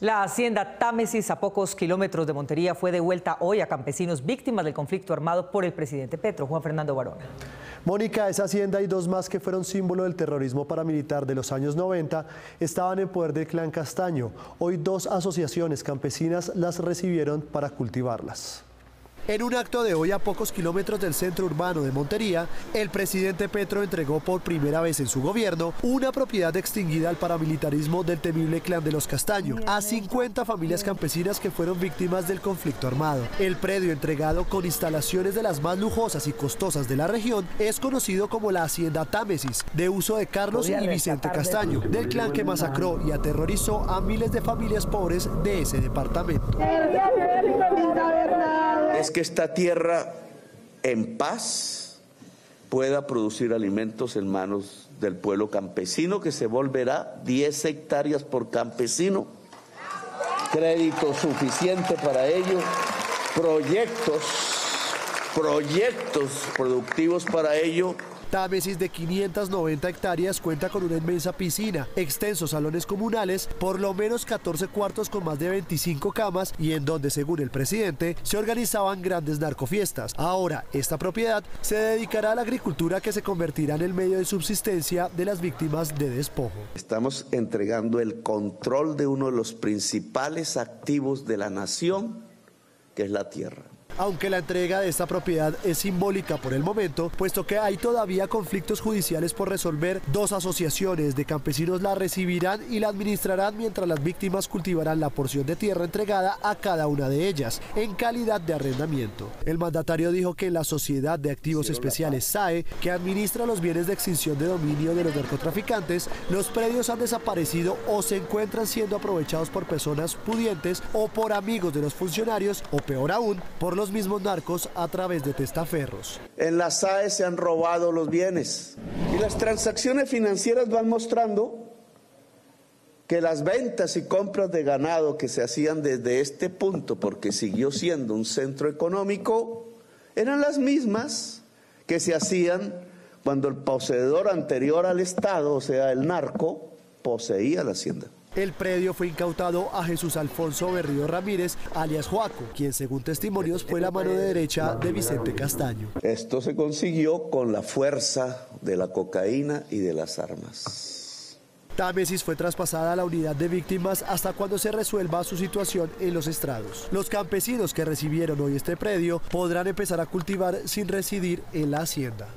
La hacienda Támesis, a pocos kilómetros de Montería, fue devuelta hoy a campesinos víctimas del conflicto armado por el presidente Petro, Juan Fernando Barona. Mónica, esa hacienda y dos más que fueron símbolo del terrorismo paramilitar de los años 90 estaban en poder del clan Castaño. Hoy dos asociaciones campesinas las recibieron para cultivarlas. En un acto de hoy a pocos kilómetros del centro urbano de Montería, el presidente Petro entregó por primera vez en su gobierno una propiedad extinguida al paramilitarismo del temible clan de los Castaño a 50 familias campesinas que fueron víctimas del conflicto armado. El predio entregado con instalaciones de las más lujosas y costosas de la región es conocido como la Hacienda Támesis, de uso de Carlos y Vicente Castaño, del clan que masacró y aterrorizó a miles de familias pobres de ese departamento es que esta tierra en paz pueda producir alimentos en manos del pueblo campesino, que se volverá 10 hectáreas por campesino, crédito suficiente para ello, proyectos, proyectos productivos para ello Támesis de 590 hectáreas cuenta con una inmensa piscina, extensos salones comunales, por lo menos 14 cuartos con más de 25 camas y en donde, según el presidente, se organizaban grandes narcofiestas. Ahora, esta propiedad se dedicará a la agricultura que se convertirá en el medio de subsistencia de las víctimas de despojo. Estamos entregando el control de uno de los principales activos de la nación, que es la tierra aunque la entrega de esta propiedad es simbólica por el momento, puesto que hay todavía conflictos judiciales por resolver, dos asociaciones de campesinos la recibirán y la administrarán mientras las víctimas cultivarán la porción de tierra entregada a cada una de ellas, en calidad de arrendamiento. El mandatario dijo que la Sociedad de Activos Especiales SAE, que administra los bienes de extinción de dominio de los narcotraficantes, los predios han desaparecido o se encuentran siendo aprovechados por personas pudientes o por amigos de los funcionarios o peor aún, por los los mismos narcos a través de testaferros. En la SAE se han robado los bienes y las transacciones financieras van mostrando que las ventas y compras de ganado que se hacían desde este punto, porque siguió siendo un centro económico, eran las mismas que se hacían cuando el poseedor anterior al Estado, o sea, el narco, poseía la hacienda. El predio fue incautado a Jesús Alfonso Berrío Ramírez, alias Joaco, quien según testimonios fue la mano de derecha de Vicente Castaño. Esto se consiguió con la fuerza de la cocaína y de las armas. Támesis fue traspasada a la unidad de víctimas hasta cuando se resuelva su situación en los estrados. Los campesinos que recibieron hoy este predio podrán empezar a cultivar sin residir en la hacienda.